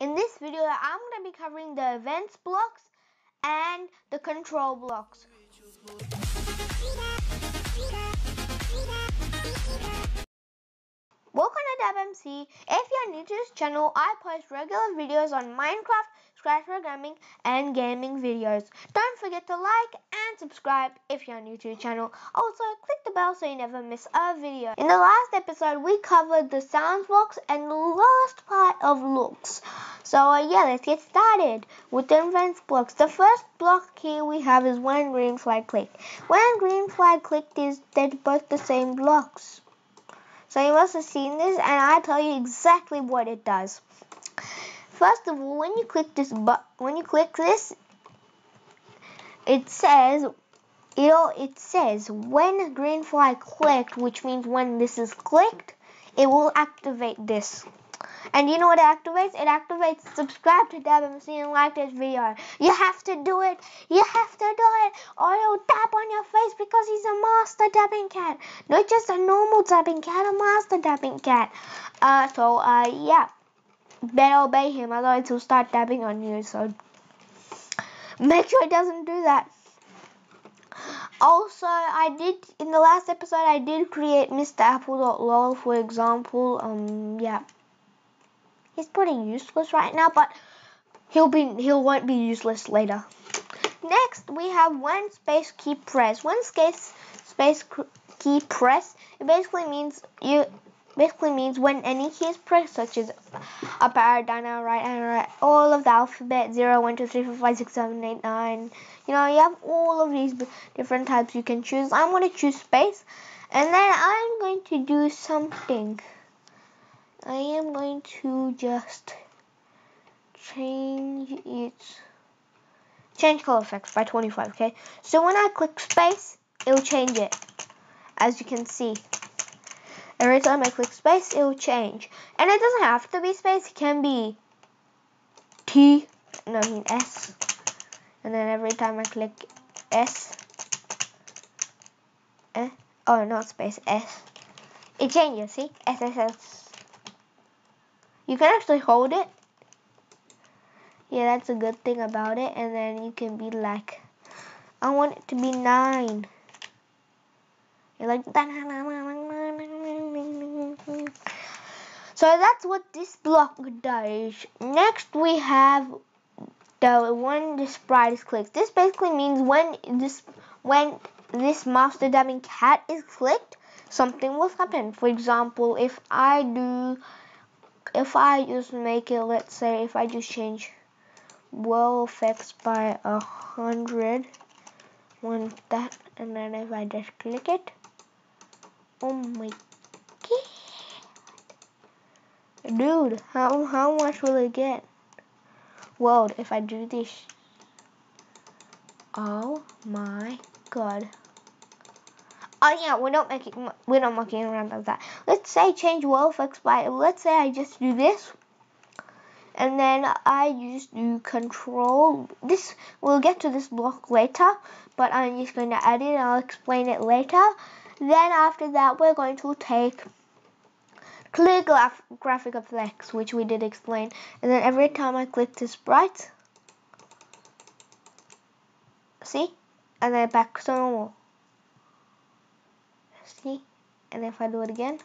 In this video, I'm going to be covering the events blocks and the control blocks. Welcome to DabMC. If you're new to this channel, I post regular videos on Minecraft, Scratch programming, and gaming videos. Don't forget to like and subscribe if you're new to the channel. Also, click the bell so you never miss a video. In the last episode, we covered the sounds blocks and the last part of looks. So uh, yeah, let's get started with the events blocks. The first block here we have is when green flag clicked. When green flag clicked is they're both the same blocks. So you must have seen this and I tell you exactly what it does. First of all, when you click this when you click this, it says it'll it says when green flag clicked, which means when this is clicked, it will activate this. And you know what it activates? It activates subscribe to DabMC and like this video. You have to do it. You have to do it. Or he'll tap on your face because he's a master dabbing cat. Not just a normal dabbing cat, a master dabbing cat. Uh, so, uh, yeah. Better obey him, otherwise he'll start dabbing on you. So, make sure it doesn't do that. Also, I did in the last episode I did create Mr. Apple.lol for example. Um, yeah he's pretty useless right now, but he'll be he'll won't be useless later. Next, we have one space key press. One space space key press. It basically means you basically means when any key is pressed, such as up arrow, down arrow, right arrow, all of the alphabet 0, 1, 2, 3, 4, 5, 6, 7, 8, 9. You know, you have all of these different types you can choose. I'm going to choose space. And then I'm going to do something. I am going to just change its change color effects by 25 okay so when I click space it will change it as you can see every time I click space it will change and it doesn't have to be space it can be T no I mean S and then every time I click S eh, oh not space S it changes see S S S you can actually hold it. Yeah, that's a good thing about it. And then you can be like, I want it to be 9. You're like, so that's what this block does. Next we have the one the sprite is clicked. This basically means when this when this master dabbing cat is clicked, something will happen. For example, if I do if I just make it, let's say, if I just change whirl effects by a hundred, one that, and then if I just click it, oh my god, dude, how how much will it get? World, if I do this, oh my god. Oh yeah, we're not making we're not mucking around like that. Let's say change whirl effects by let's say I just do this and then I just do control this we'll get to this block later but I'm just going to add it and I'll explain it later then after that we're going to take clear graph graphic effects which we did explain. And then every time I click this bright see? And then back to normal. See? And if I do it again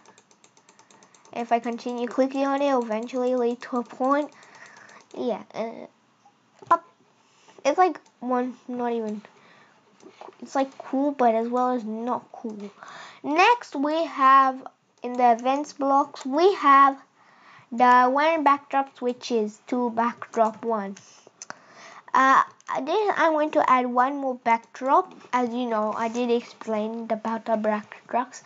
if I continue clicking on it it'll eventually lead to a point. Yeah uh, it's like one not even it's like cool but as well as not cool. Next we have in the events blocks we have the one backdrop switches to backdrop one uh, then I'm going to add one more backdrop. As you know, I did explain about the backdrops.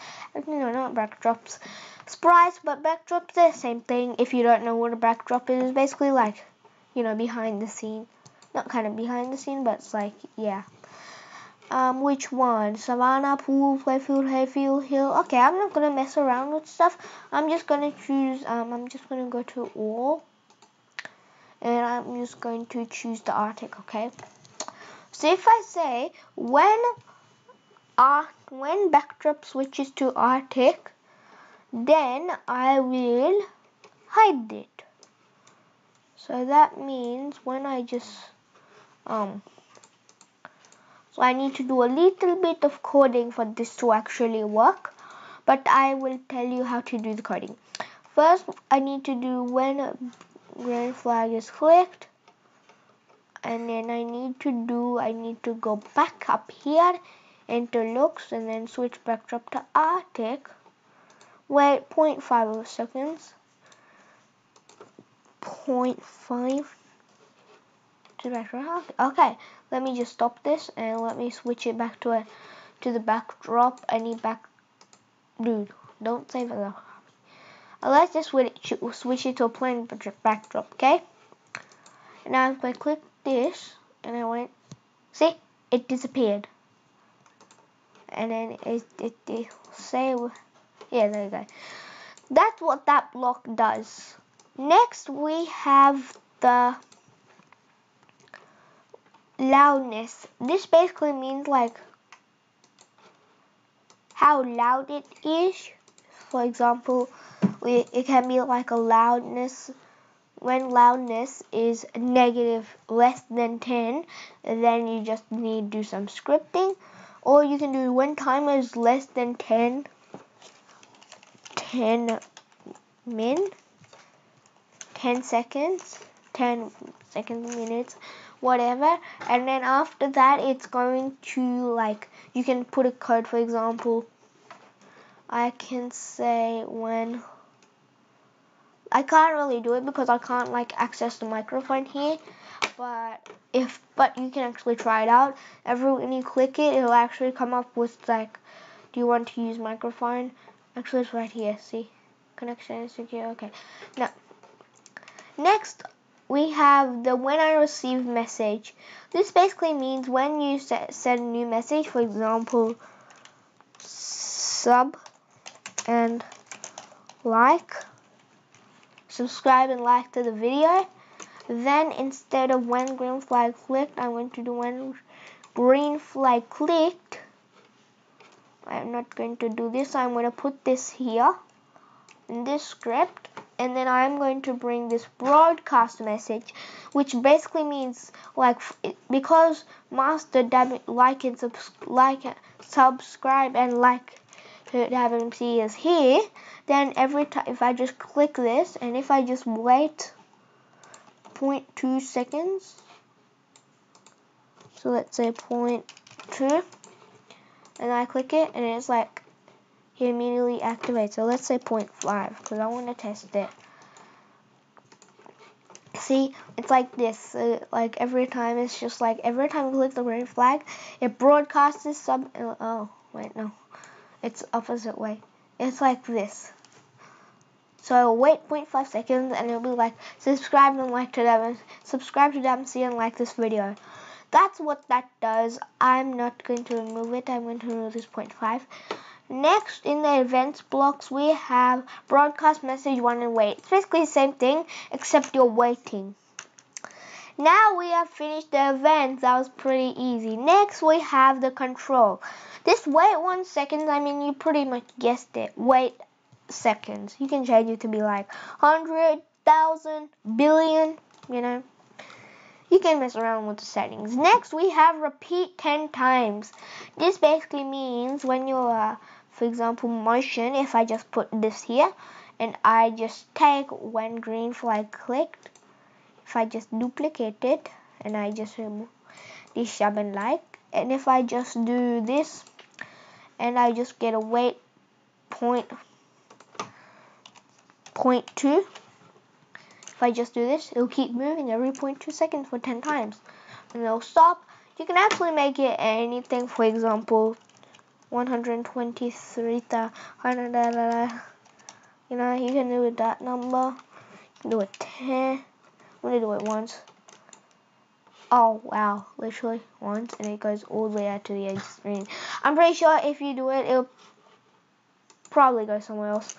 No, not backdrops. Sprites, but backdrops the same thing. If you don't know what a backdrop is, it's basically like, you know, behind the scene. Not kind of behind the scene, but it's like, yeah. Um, which one? Savannah, pool, playfield, hayfield, hill. Okay, I'm not gonna mess around with stuff. I'm just gonna choose, um, I'm just gonna go to all and I'm just going to choose the Arctic, okay? So if I say when uh, when backdrop switches to Arctic, then I will hide it. So that means when I just um so I need to do a little bit of coding for this to actually work but I will tell you how to do the coding. First I need to do when a green flag is clicked and then I need to do I need to go back up here into looks and then switch back up to Arctic. Wait 0.5 seconds 0.5 okay let me just stop this and let me switch it back to a to the backdrop. I need back dude don't save it. Though let's just switch, switch it to a plain backdrop okay? Now if I click this and I went see it disappeared. And then it, it, it say yeah there you go. That's what that block does. Next we have the loudness. This basically means like how loud it is. For example we, it can be like a loudness when loudness is negative less than 10 then you just need to do some scripting. Or you can do when timer is less than 10 10 min 10 seconds 10 seconds minutes whatever and then after that it's going to like you can put a code for example I can say when I can't really do it because I can't like access the microphone here but if but you can actually try it out. Every when you click it it'll actually come up with like do you want to use microphone? Actually it's right here see? Connection is secure okay. Now next we have the when I receive message this basically means when you set, send a new message for example sub and like subscribe and like to the video. Then instead of when green flag clicked, I'm going to do when green flag clicked. I'm not going to do this. I'm going to put this here in this script and then I'm going to bring this broadcast message which basically means like because master like and subs like subscribe and like HMC is here, then every time if I just click this and if I just wait 0.2 seconds, so let's say 0.2, and I click it and it's like he immediately activates. So let's say 0.5 because I want to test it. See, it's like this. Uh, like every time, it's just like every time you click the green flag, it broadcasts sub. Oh, wait, no. It's opposite way. It's like this. So wait 0.5 seconds and it'll be like subscribe and like to them subscribe to them see and like this video. That's what that does. I'm not going to remove it. I'm going to remove this 0.5. Next in the events blocks we have broadcast message one and wait. It's basically the same thing except you're waiting. Now we have finished the event. That was pretty easy. Next we have the control. This wait one second, I mean, you pretty much guessed it. Wait seconds. You can change it to be like hundred thousand billion, you know. You can mess around with the settings. Next, we have repeat 10 times. This basically means when you're, uh, for example, motion, if I just put this here, and I just take when green flag clicked, if I just duplicate it, and I just remove this sub like, and if I just do this, and I just get a wait point point two. If I just do this, it'll keep moving every two seconds for 10 times. And it'll stop. You can actually make it anything, for example, 123,000. You know, you can do it that number. You can do it 10. I'm to do it once. Oh wow, literally once and it goes all the way out to the edge screen. I'm pretty sure if you do it, it'll probably go somewhere else.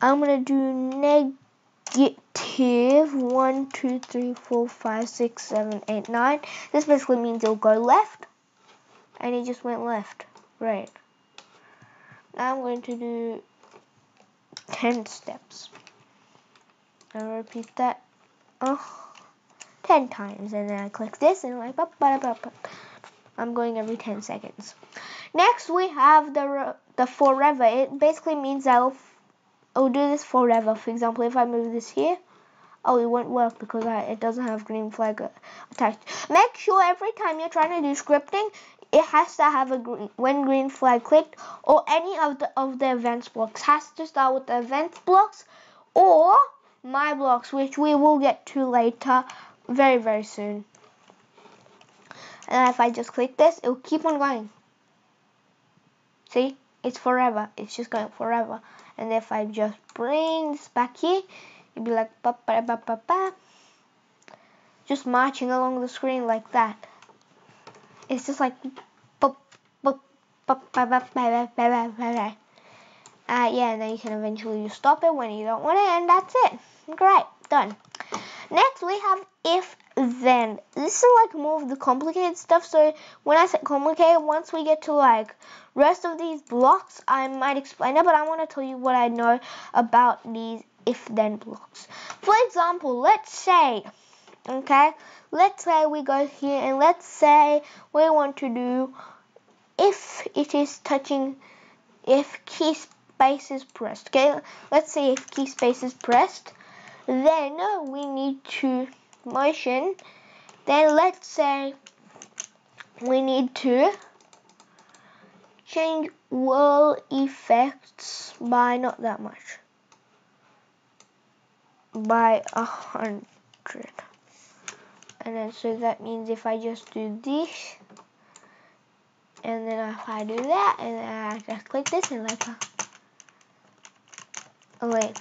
I'm gonna do negative one, two, three, four, five, six, seven, eight, nine. This basically means it'll go left, and it just went left. Right. Now I'm going to do 10 steps. I'll repeat that oh, 10 times and then I click this and like I'm going every 10 seconds. Next we have the the forever. It basically means I'll I'll do this forever. For example, if I move this here, oh it won't work because I, it doesn't have green flag uh, attached. Make sure every time you're trying to do scripting, it has to have a green when green flag clicked or any of the of the events blocks. Has to start with the events blocks or my blocks which we will get to later very very soon. And if I just click this it will keep on going. See? It's forever. It's just going forever. And if I just bring this back here you'll be like ba ba ba ba ba. Just marching along the screen like that it's just like uh, yeah, and then you can eventually stop it when you don't want it, and that's it. Great, done. Next, we have if then. This is like more of the complicated stuff. So when I say complicated, once we get to like rest of these blocks, I might explain it. But I want to tell you what I know about these if then blocks. For example, let's say okay let's say we go here and let's say we want to do if it is touching if key space is pressed okay? Let's say if key space is pressed then we need to motion. Then let's say we need to change whirl effects by not that much. By a hundred and then so that means if I just do this and then if I do that and then I just click this and like oh wait.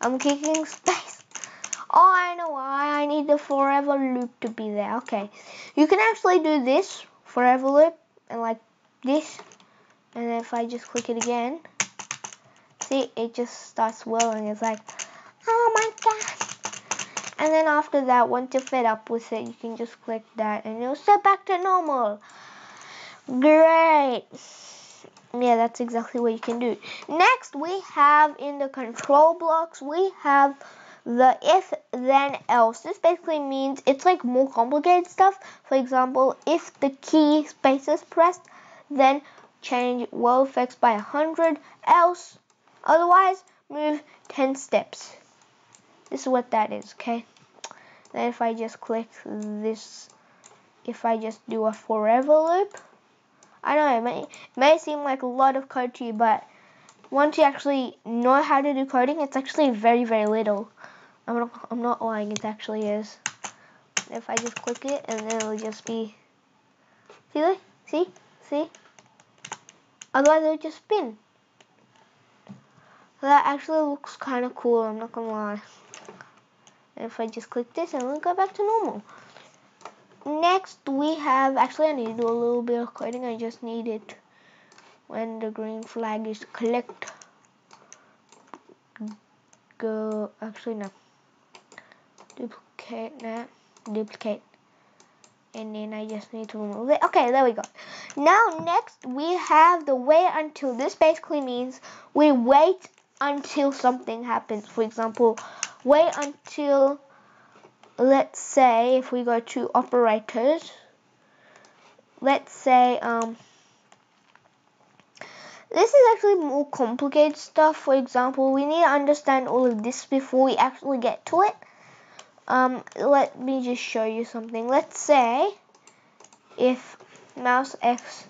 I'm kicking space. Oh I know why. I need the forever loop to be there. Okay. You can actually do this forever loop and like this. And then if I just click it again see it just starts whirling. It's like oh my god and then after that once you're fed up with it you can just click that and it'll set back to normal. Great. Yeah that's exactly what you can do. Next we have in the control blocks we have the if then else. This basically means it's like more complicated stuff. For example if the key space is pressed then change whirl effects by 100 else otherwise move 10 steps this is what that is, okay? Then if I just click this, if I just do a forever loop, I know it may, it may seem like a lot of code to you, but once you actually know how to do coding, it's actually very, very little. I'm not, I'm not lying, it actually is. If I just click it, and then it'll just be, see, see, see? Otherwise it'll just spin. That actually looks kind of cool, I'm not gonna lie if I just click this and we'll go back to normal. Next we have, actually I need to do a little bit of coding, I just need it when the green flag is clicked. Go, actually no. Duplicate that, duplicate. And then I just need to remove it. Okay, there we go. Now next we have the wait until. This basically means we wait until something happens. For example, wait until, let's say, if we go to operators, let's say, um, this is actually more complicated stuff. For example, we need to understand all of this before we actually get to it. Um, let me just show you something. Let's say if mouse X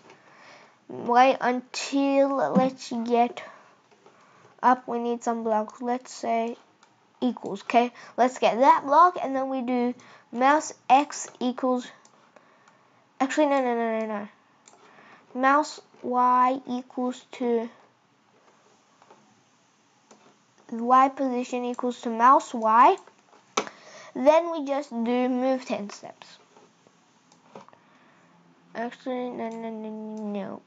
wait until let's get up we need some blocks let's say equals, okay? Let's get that block, and then we do mouse x equals, actually, no, no, no, no, no. Mouse y equals to, y position equals to mouse y. Then we just do move 10 steps. Actually, no, no, no, no.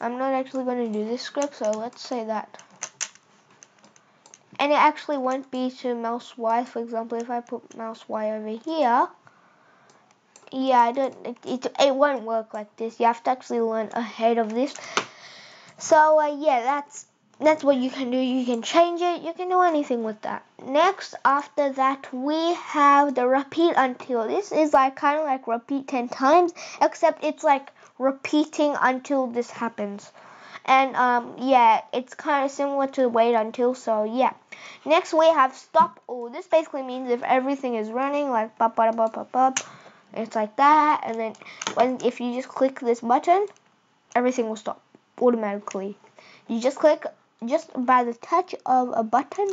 I'm not actually going to do this script, so let's say that and it actually won't be to mouse Y. For example, if I put mouse Y over here, yeah, I don't, it, it, it won't work like this. You have to actually learn ahead of this. So, uh, yeah, that's that's what you can do. You can change it. You can do anything with that. Next, after that, we have the repeat until. This is like kind of like repeat 10 times, except it's like repeating until this happens. And um, yeah, it's kind of similar to wait until. So yeah. Next, we have stop all. This basically means if everything is running, like pop, pop, pop, pop, pop, it's like that. And then when if you just click this button, everything will stop automatically. You just click just by the touch of a button,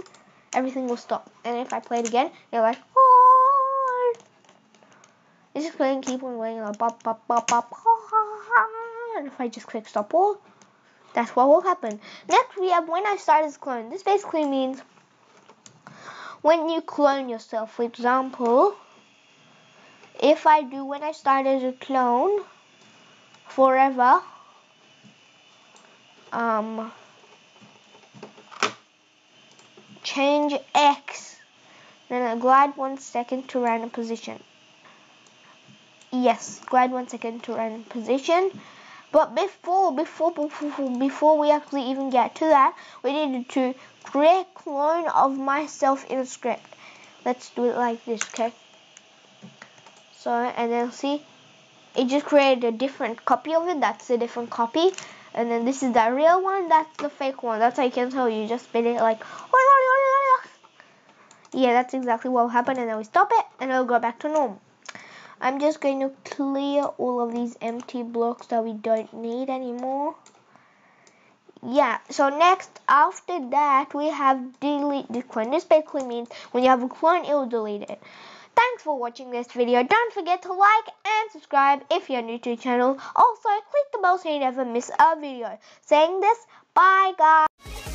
everything will stop. And if I play it again, you're like, oh. It's just going to keep on going like, bop, bop, bop, bop, and if I just click stop all, that's what will happen. Next, we have when I start as clone. This basically means when you clone yourself. For example, if I do when I start as a clone forever, um, change X, then I glide one second to random position. Yes, glide one second to random position. But before, before, before, before we actually even get to that, we needed to create clone of myself in a script. Let's do it like this, okay? So, and then see, it just created a different copy of it. That's a different copy. And then this is the real one. That's the fake one. That's how I can tell you. Just spin it like, yeah, that's exactly what will happen. And then we stop it, and it'll go back to normal. I'm just going to clear all of these empty blocks that we don't need anymore. Yeah, so next, after that, we have delete the clone. This basically means when you have a clone, it will delete it. Thanks for watching this video. Don't forget to like and subscribe if you're new to the channel. Also, click the bell so you never miss a video. Saying this, bye guys.